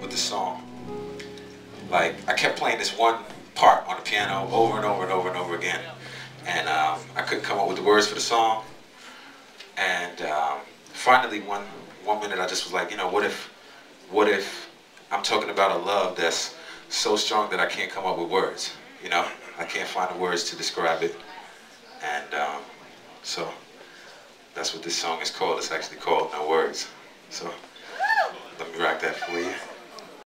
with the song. Like I kept playing this one part on the piano over and over and over and over again, and um, I couldn't come up with the words for the song. And um, finally, one one minute, I just was like, you know, what if, what if I'm talking about a love that's so strong that I can't come up with words. You know, I can't find the words to describe it, and um, so that's what this song is called. It's actually called No Words. So that for you.